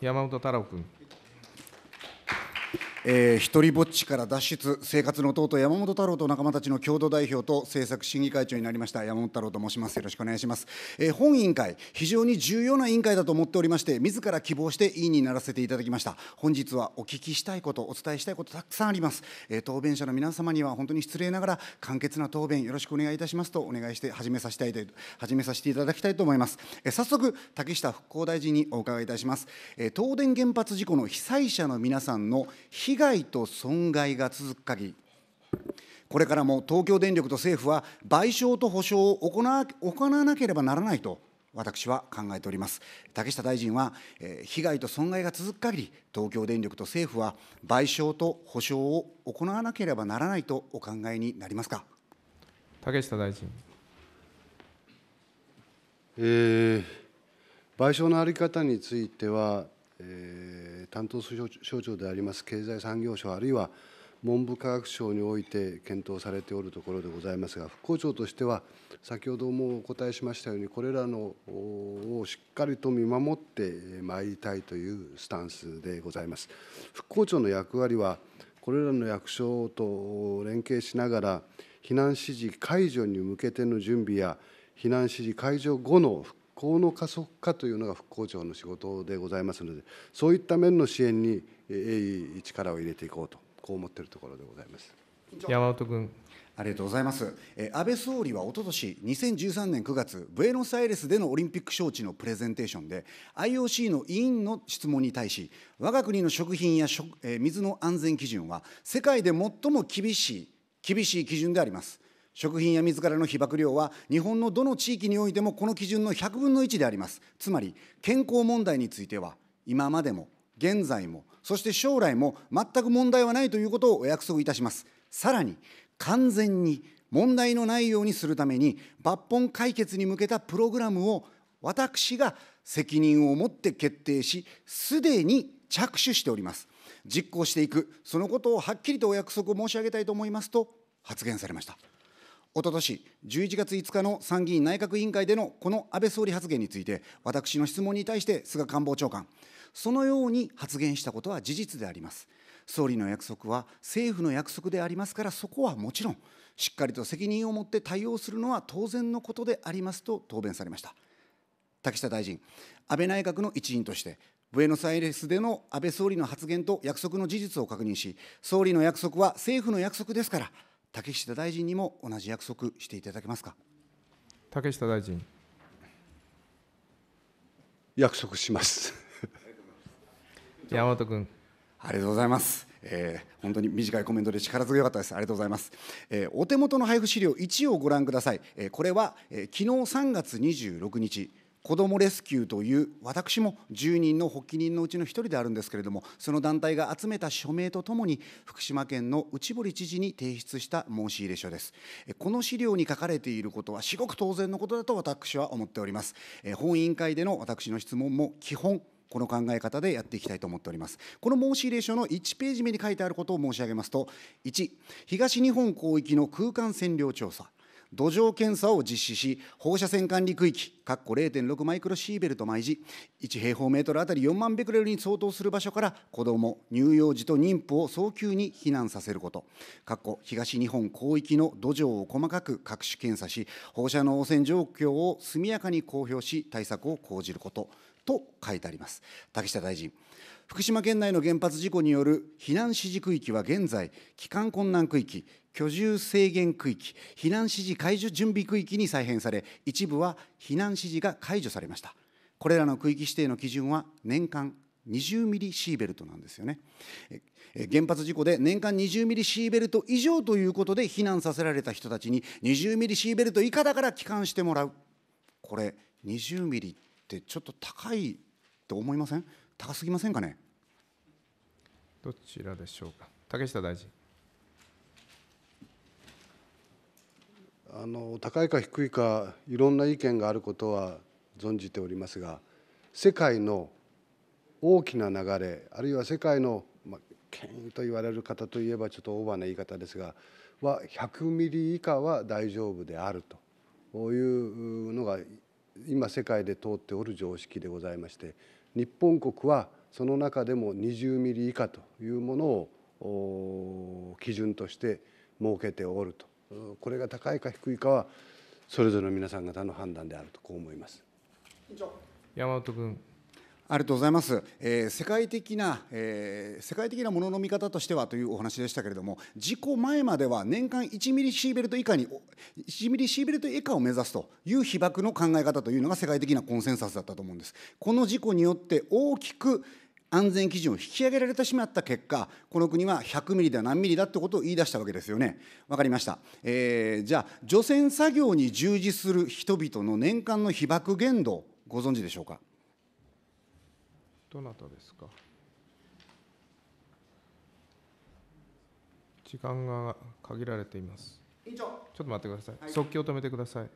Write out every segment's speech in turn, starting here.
山本太郎君。えー、一人ぼっちから脱出生活の弟山本太郎と仲間たちの共同代表と政策審議会長になりました山本太郎と申します。よろしくお願いします、えー、本委員会非常に重要な委員会だと思っておりまして自ら希望して委員にならせていただきました。本日はお聞きしたいことお伝えしたいことたくさんあります、えー、答弁者の皆様には本当に失礼ながら簡潔な答弁よろしくお願いいたしますとお願いして始めさせたいと始めさせていただきたいと思います、えー、早速竹下復興大臣にお伺いいたします、えー、東電原発事故の被災者の皆さんの被害と損損害が続く限りこれからも東京電力と政府は賠償と補償を行わ行わなければならないと私は考えております竹下大臣は、えー、被害と損害が続く限り東京電力と政府は賠償と補償を行わなければならないとお考えになりますか？竹下大臣。えー、賠償の在り方については、えー、担当省庁であります経済産業省、あるいは文部科学省において検討されておるところでございますが、復興庁としては、先ほどもお答えしましたように、これらのをしっかりと見守ってまいりたいというスタンスでございます。復興庁の役割は、これらの役所と連携しながら、避難指示解除に向けての準備や、避難指示解除後の復興の加速化というのが復興庁の仕事でございますので、そういった面の支援に鋭意力を入れていこうと、こう思っているところでございます山本君。ありがとうございます。え安倍総理はおととし2013年9月、ブエノスアイレスでのオリンピック招致のプレゼンテーションで、IOC の委員の質問に対し、我が国の食品や食、え水の安全基準は、世界で最も厳しい、厳しい基準であります。食品や水からの被曝量は日本のどの地域においてもこの基準の100分の1であります。つまり健康問題については今までも現在もそして将来も全く問題はないということをお約束いたします。さらに完全に問題のないようにするために抜本解決に向けたプログラムを私が責任を持って決定しすでに着手しております。実行していくそのことをはっきりとお約束を申し上げたいと思いますと発言されました。おととし11月5日の参議院内閣委員会でのこの安倍総理発言について、私の質問に対して菅官房長官、そのように発言したことは事実であります。総理の約束は政府の約束でありますから、そこはもちろん、しっかりと責任を持って対応するのは当然のことでありますと答弁されました。竹下大臣、安倍内閣の一員として、ブエノスアイレスでの安倍総理の発言と約束の事実を確認し、総理の約束は政府の約束ですから、竹下大臣にも同じ約束していただけますか？竹下大臣。約束します。山本君。ありがとうございます。えー、本当に短いコメントで力強かったです。ありがとうございます。えー、お手元の配布資料1をご覧ください。えー、これは、えー、昨日3月26日、子どもレスキューという私も10人の発起人のうちの1人であるんですけれどもその団体が集めた署名とともに福島県の内堀知事に提出した申し入れ書ですこの資料に書かれていることは至極当然のことだと私は思っております本委員会での私の質問も基本この考え方でやっていきたいと思っております。この申し入れ書の1ページ目に書いてあることを申し上げますと、1、東日本広域の空間線量調査。土壌検査を実施し、放射線管理区域、括弧0.6マイクロシーベルト毎時、1平方メートルあたり4万ベクレルに相当する場所から子ども、乳幼児と妊婦を早急に避難させること、括弧東日本広域の土壌を細かく各種検査し、放射能汚染状況を速やかに公表し、対策を講じること。と書いてあります。竹下大臣福島県内の原発事故による避難指示区域は現在、帰還困難区域、居住制限区域、避難指示解除準備区域に再編され、一部は避難指示が解除されました。これらの区域指定の基準は年間20ミリシーベルトなんですよね。原発事故で年間20ミリシーベルト以上ということで避難させられた人たちに20ミリシーベルト以下だから帰還してもらう。これ20ミリってちょっと高いと思いません？高すぎませんかね？どちらでしょうか竹下大臣。の高いか低いかいろんな意見があることは存じておりますが世界の大きな流れあるいは世界の、まあ、権威と言われる方といえばちょっとオーバーな言い方ですがは100ミリ以下は大丈夫であると。いうのが今世界で通っておる常識でございまして日本国はその中でも20ミリ以下というものを基準として設けておると。これが高いか低いかはそれぞれの皆さん方の判断であるとこう思います。山本君。ありがとうございます、えー、世界的な、えー、世界的なものの見方としてはというお話でしたけれども事故前までは年間1ミリシーベルト以下に1ミリシーベルト以下を目指すという被爆の考え方というのが世界的なコンセンサスだったと思うんですこの事故によって大きく安全基準を引き上げられてしまった結果、この国は100ミリだ、何ミリだってことを言い出したわけですよね。分かりました。えー、じゃあ、除染作業に従事する人々の年間の被爆限度、ご存知でしょうか？どなたですか？時間が限られています。ちょっと待ってください。はい、即興止めてください。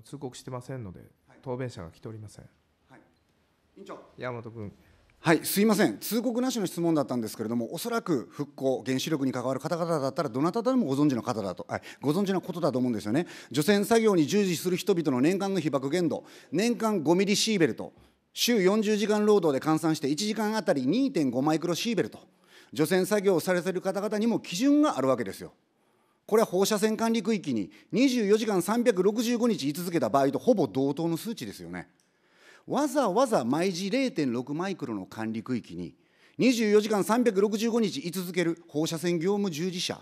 の通告してませんので、答弁者が来ておりません。はい、委員長山本君。はい、すいません、通告なしの質問だったんですけれども、おそらく復興、原子力に関わる方々だったら、どなたでもご存知の方だと、はい、ご存知のことだと思うんですよね。除染作業に従事する人々の年間の被爆限度、年間5ミリシーベルト、週40時間労働で換算して1時間あたり2.5マイクロシーベルト、除染作業をされている方々にも基準があるわけですよ。これは放射線管理区域に24時間365日居続けた場合とほぼ同等の数値ですよね。わざわざ毎時0.6マイクロの管理区域に24時間365日居続ける放射線業務従事者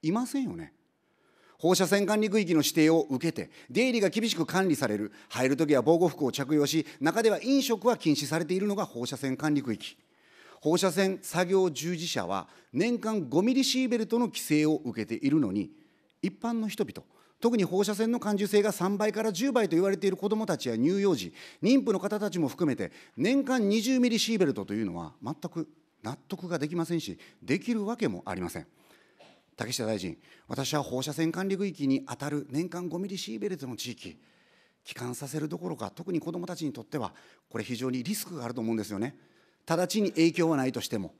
いませんよね。放射線管理区域の指定を受けて出入りが厳しく管理される入るときは防護服を着用し中では飲食は禁止されているのが放射線管理区域放射線作業従事者は年間5ミリシーベルトの規制を受けているのに一般の人々特に放射線の感受性が3倍から10倍と言われている子どもたちや乳幼児妊婦の方たちも含めて年間20ミリシーベルトというのは全く納得ができませんしできるわけもありません。竹下大臣私は放射線管理区域に当たる年間5ミリシーベルトの地域帰還させるどころか特に子どもたちにとってはこれ非常にリスクがあると思うんですよね。直ちに影響はないとしても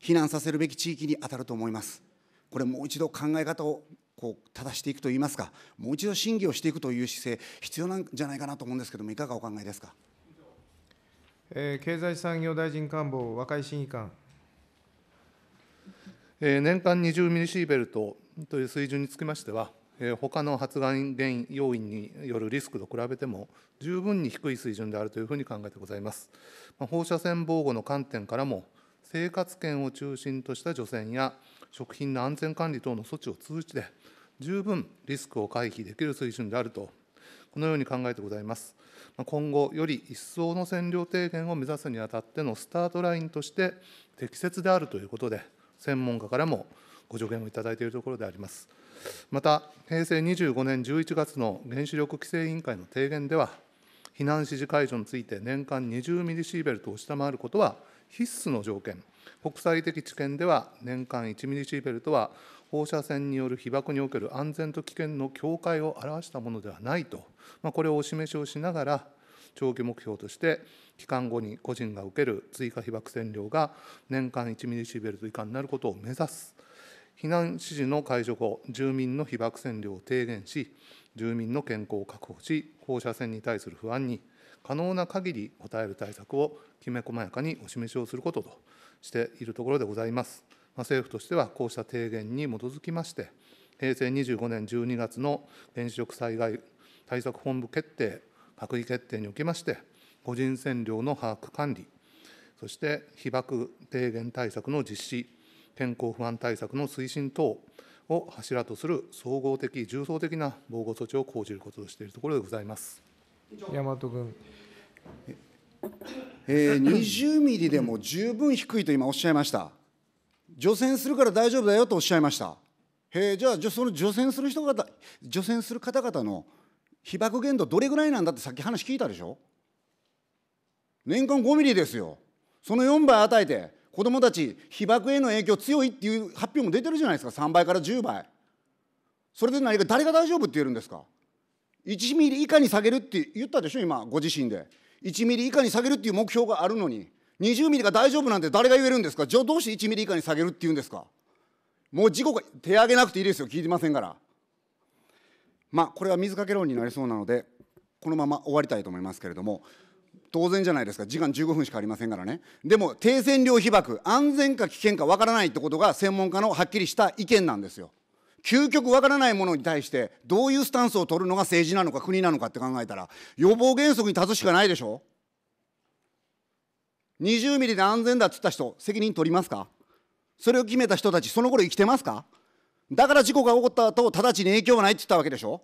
避難させるべき地域に当たると思います。これもう一度考え方をこう正していくといいますかもう一度審議をしていくという姿勢必要なんじゃないかなと思うんですけどもいかがお考えですか、えー、経済産業大臣官房和解審議官。えー、年間20ミリシーベルトという水準につきましては、えー、他の発がん原因要因によるリスクと比べても十分に低い水準であるというふうに考えてございます。放射線防護の観点からも生活圏を中心とした除染や食品の安全管理等の措置を通じて、十分リスクを回避できる水準であると、このように考えてございます。今後、より一層の線量低減を目指すにあたってのスタートラインとして適切であるということで、専門家からもご助言をいただいているところであります。また、平成25年11月の原子力規制委員会の提言では、避難指示解除について年間20ミリシーベルトを下回ることは必須の条件、国際的知見では年間1ミリシーベルトは放射線による被爆における安全と危険の境界を表したものではないと、まあ、これをお示しをしながら、長期目標として、帰還後に個人が受ける追加被爆線量が年間1ミリシーベルト以下になることを目指す、避難指示の解除後、住民の被爆線量を低減し、住民の健康を確保し、放射線に対する不安に可能な限り応える対策をきめ細やかにお示しをすることとしているところでございます。政府としてはこうした提言に基づきまして、平成25年12月の原子力災害対策本部決定、閣議決定におきまして、個人線量の把握管理、そして被爆低減対策の実施、健康不安対策の推進等を柱とする総合的、重層的な防護措置を講じることとしているところでございます。山本君。えー、20ミリでも十分低いと今おっしゃいました。除染するから大丈夫だよとおっしゃいました。へじゃあ、その除染する人方、除染する方々の被爆限度どれぐらいなんだってさっき話聞いたでしょ？年間5ミリですよ。その4倍与えて、子どもたち、被爆への影響強いっていう発表も出てるじゃないですか、3倍から10倍。それで何か、誰が大丈夫って言えるんですか。1ミリ以下に下げるって言ったでしょ、今、ご自身で。1ミリ以下に下げるっていう目標があるのに、20ミリが大丈夫なんて誰が言えるんですか、じゃあどうして1ミリ以下に下げるって言うんですか。もう事故が手挙げなくていいですよ、聞いてませんから。まあ、これは水かけ論になりそうなので、このまま終わりたいと思いますけれども、当然じゃないですか、時間15分しかありませんからね、でも低線量被爆、安全か危険かわからないってことが、専門家のはっきりした意見なんですよ。究極わからないものに対して、どういうスタンスを取るのが政治なのか、国なのかって考えたら、予防原則に立つしかないでしょ。20ミリで安全だっつった人、責任取りますか？それを決めた人たち、その頃生きてますか？だから事故が起こった後、直ちに影響がないって言ったわけでしょ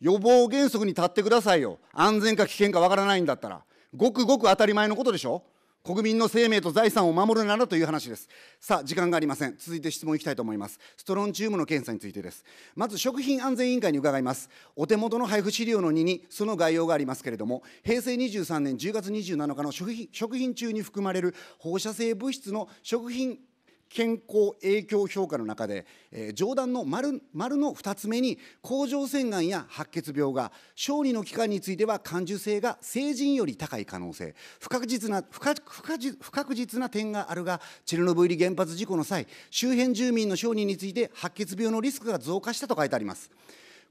予防原則に立ってくださいよ。安全か危険かわからないんだったら。ごくごく当たり前のことでしょ？国民の生命と財産を守るならという話です。さあ、時間がありません。続いて質問いきたいと思います。ストロンチウムの検査についてです。まず、食品安全委員会に伺います。お手元の配布資料の2にその概要がありますけれども、平成23年10月27日の食品食品中に含まれる放射性物質の食品健康影響評価の中で、えー、上段の丸丸の2つ目に甲状腺がんや白血病が小児の期間については感受性が成人より高い可能性。不確実な不確実な点があるがチェルノブイリ原発事故の際周辺住民の小児について白血病のリスクが増加したと書いてあります。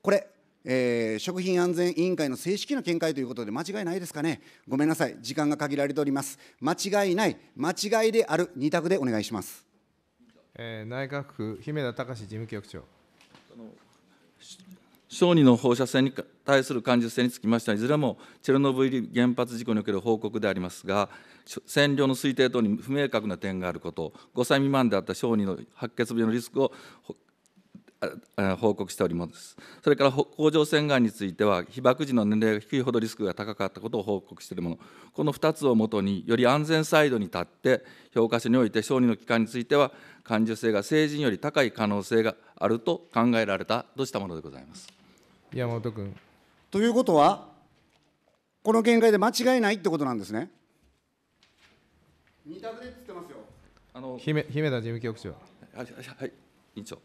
これえー、食品安全委員会の正式な見解ということで間違いないですかね？ごめんなさい。時間が限られております。間違いない。間違いである2択でお願いします。え、内閣府姫田隆事務局長。小児の放射線に対する感受性につきましては、いずれもチェルノブイリ原発事故における報告でありますが、線量の推定等に不明確な点があること、5歳未満であった小児の白血病のリスクを報告しております。それから甲状腺がんについては、被爆時の年齢が低いほどリスクが高かったことを報告しているもの、この2つをもとに、より安全サイドに立って、評価書において小児の期間については、感受性が成人より高い可能性があると考えられたとしたものでございます山本君。ということは、この見解で間違いないってことなんですね。二択でっつってますよ。あの姫姫田事務局長。はい、はい委員長、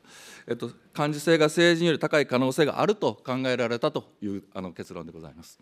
えっと、感受性が成人より高い可能性があると考えられたというあの結論でございます。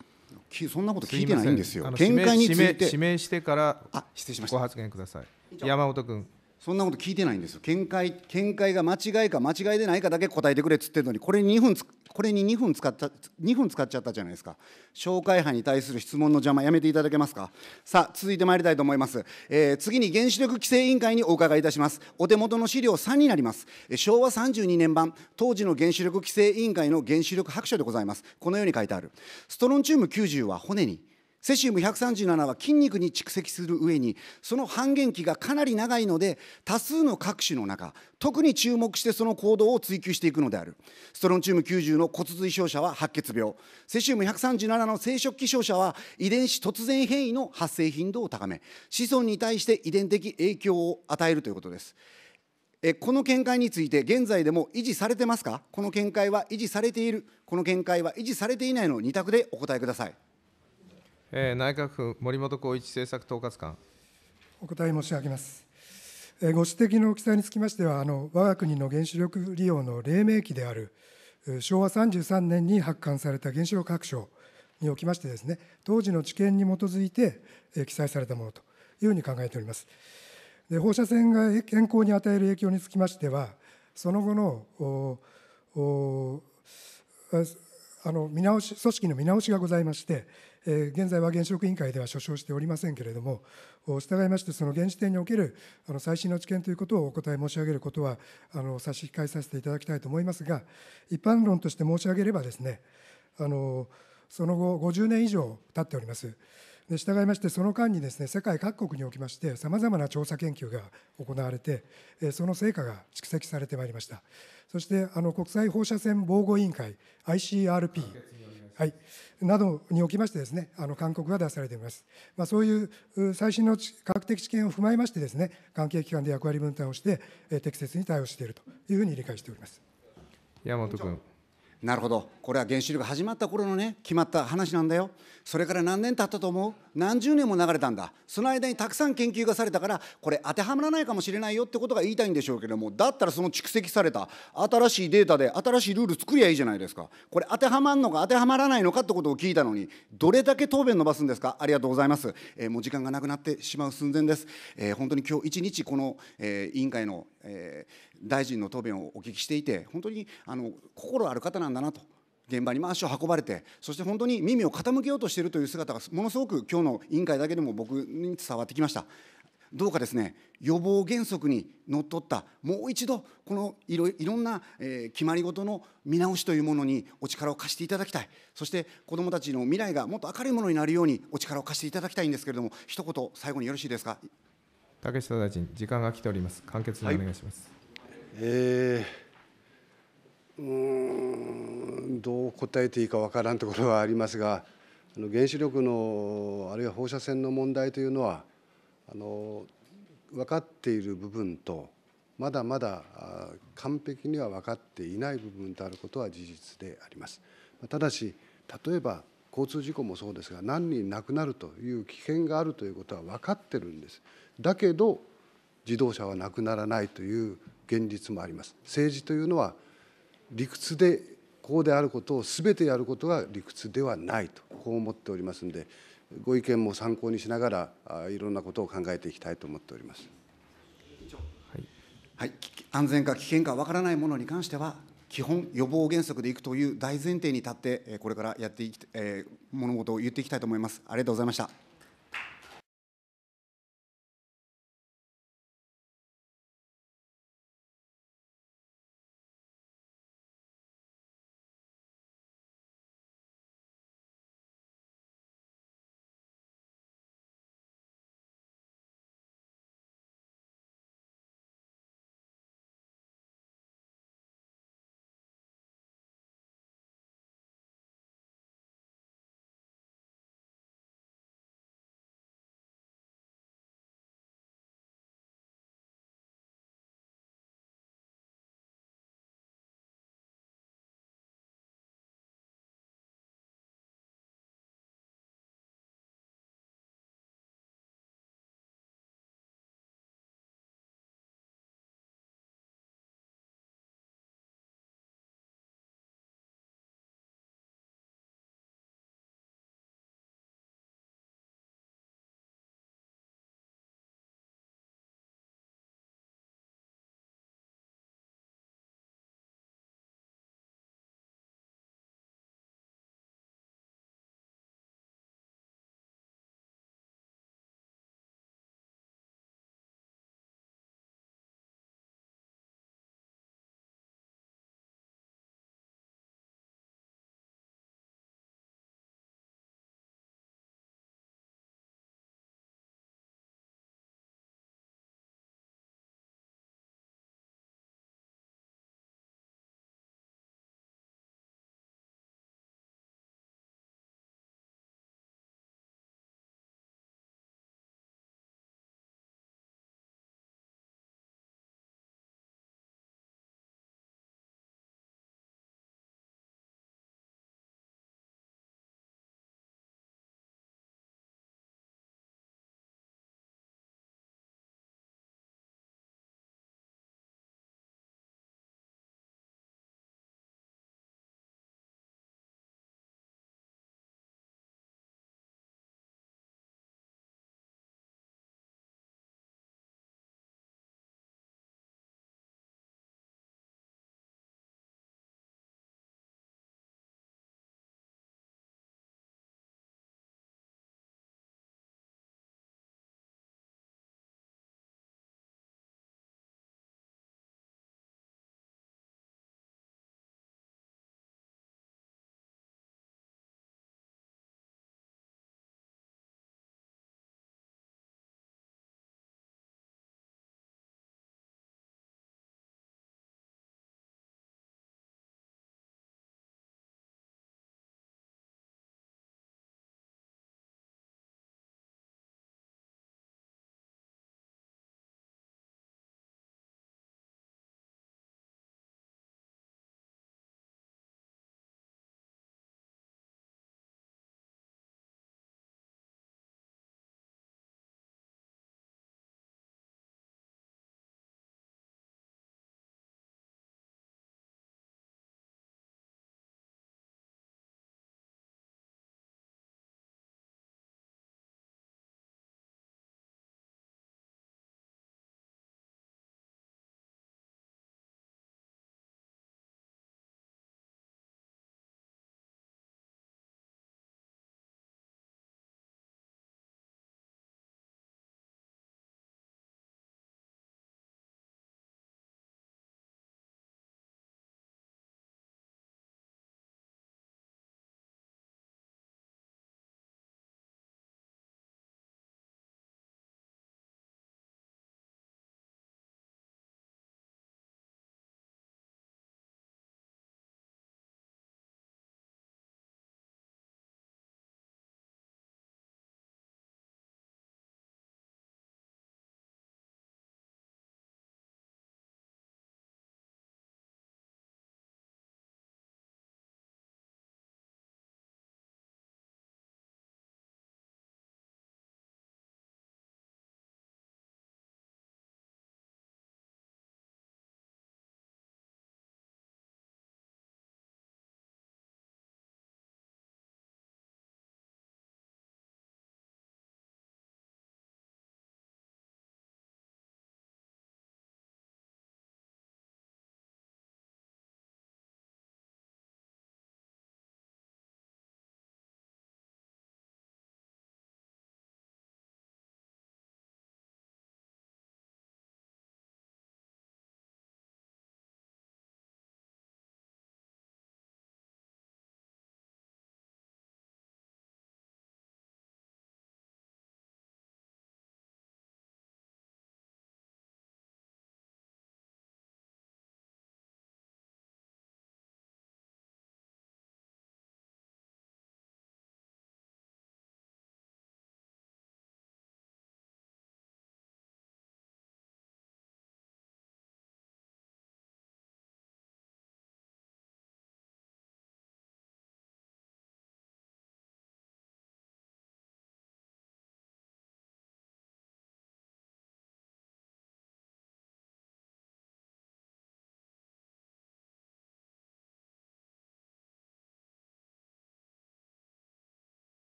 そんなこと聞いてないんですよ。見解について指名してからあ失礼しましたご発言ください。山本君。そんなこと聞いてないんですよ。見解見解が間違いか間違いでないかだけ答えてくれっつってるのにこれに2分これに2分使った2分使っちゃったじゃないですか。紹介派に対する質問の邪魔やめていただけますか。さあ続いてまいりたいと思います。えー、次に原子力規制委員会にお伺いいたします。お手元の資料3になります。昭和32年版当時の原子力規制委員会の原子力白書でございます。このように書いてある。ストロンチウム90は骨にセシウム137は筋肉に蓄積する上にその半減期がかなり長いので多数の各種の中特に注目してその行動を追求していくのである。ストロンチウム90の骨髄照射は白血病。セシウム137の生殖器照射は遺伝子突然変異の発生頻度を高め子孫に対して遺伝的影響を与えるということです。えこの見解について現在でも維持されてますか？この見解は維持されている。この見解は維持されていないの2択でお答えください。えー、内閣府森本光一政策統括官。お答え申し上げます。えー、ご指摘の記載につきましては、あの我が国の原子力利用の黎明期である昭和33年に発刊された原子力白書におきましてですね、当時の知見に基づいて、えー、記載されたものというふうに考えております。で放射線が健康に与える影響につきましては、その後のおおあの見直し組織の見直しがございまして、現在は原子力委員会では所掌しておりませんけれども、従いまして、その現時点における最新の知見ということをお答え申し上げることは差し控えさせていただきたいと思いますが、一般論として申し上げればですね、その後、50年以上経っております。従いまして、その間にですね世界各国におきまして、さまざまな調査研究が行われて、その成果が蓄積されてまいりました。そしてあの国際放射線防護委員会、ICRP、はい、などにおきましてですね、あの勧告が出されています。まあ、そういう最新の科学的知見を踏まえましてですね、関係機関で役割分担をして、適切に対応しているというふうに理解しております。山本君。なるほど、これは原子力が始まった頃のね、決まった話なんだよ。それから何年経ったと思う？何十年も流れたんだ。その間にたくさん研究がされたから、これ当てはまらないかもしれないよってことが言いたいんでしょうけども、だったらその蓄積された新しいデータで新しいルール作りゃいいじゃないですか。これ当てはまるのか当てはまらないのかってことを聞いたのに、どれだけ答弁伸ばすんですか？ありがとうございます。えー、もう時間がなくなってしまう寸前です。えー、本当に今日一日この、えー、委員会の、えー、大臣の答弁をお聞きしていて、本当にあの心ある方なんだなと。現場に足を運ばれてそして本当に耳を傾けようとしているという姿がものすごく今日の委員会だけでも僕に伝わってきました。どうかですね予防原則にのっとったもう一度このいろいろんな、えー、決まり事の見直しというものにお力を貸していただきたい。そして子どもたちの未来がもっと明るいものになるようにお力を貸していただきたいんですけれども一言最後によろしいですか？竹下大臣時間が来ております。簡潔にお願いします、はい、えー、うんどう答えていいかわからんところはありますが あの原子力のあるいは放射線の問題というのはあの分かっている部分とまだまだ完璧には分かっていない部分であることは事実であります。ただし例えば交通事故もそうですが何人亡くなるという危険があるということは分かってるんです。だけど自動車はなくならないという現実もあります。政治というのは理屈でこうであることを全てやることが理屈ではないとこう思っておりますのでご意見も参考にしながらいろんなことを考えていきたいと思っております。はい、はい、安全か危険かわからないものに関しては基本予防原則でいくという大前提に立ってこれからやっていき、えー、物事を言っていきたいと思います。ありがとうございました。